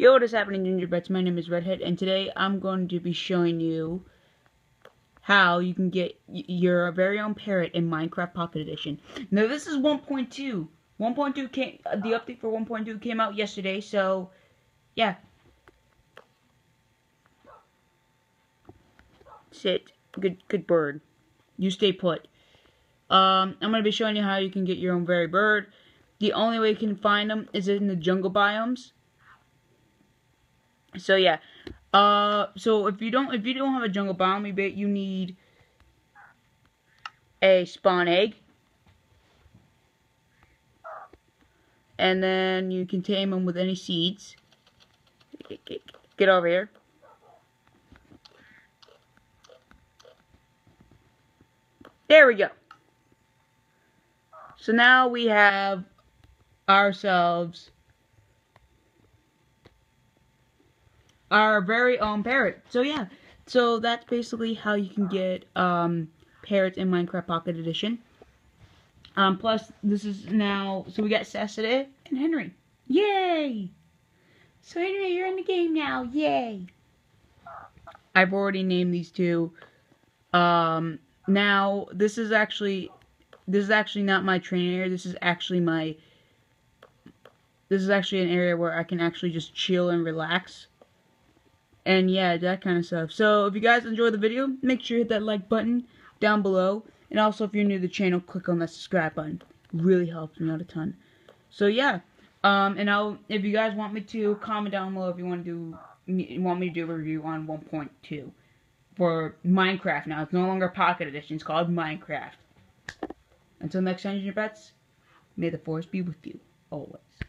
Yo, what is happening, Ginger Bats? My name is Redhead, and today I'm going to be showing you how you can get your very own parrot in Minecraft Pocket Edition. Now, this is 1.2. 1.2 came, the update for 1.2 came out yesterday, so, yeah. Sit. Good, good bird. You stay put. Um, I'm going to be showing you how you can get your own very bird. The only way you can find them is in the jungle biomes. So yeah. Uh so if you don't if you don't have a jungle biome, bet you need a spawn egg. And then you can tame them with any seeds. Get over here. There we go. So now we have ourselves our very own parrot. So yeah, so that's basically how you can get um, parrots in Minecraft Pocket Edition. Um, plus, this is now, so we got Saturday and Henry. Yay! So Henry, you're in the game now. Yay! I've already named these two. Um, now, this is actually, this is actually not my training area. This is actually my, this is actually an area where I can actually just chill and relax and yeah, that kind of stuff. So if you guys enjoyed the video, make sure you hit that like button down below. And also, if you're new to the channel, click on that subscribe button. really helps me out a ton. So yeah, um, and I'll if you guys want me to comment down below if you want to do want me to do a review on 1.2 for Minecraft. Now it's no longer Pocket Edition; it's called Minecraft. Until next time, your bets. May the force be with you always.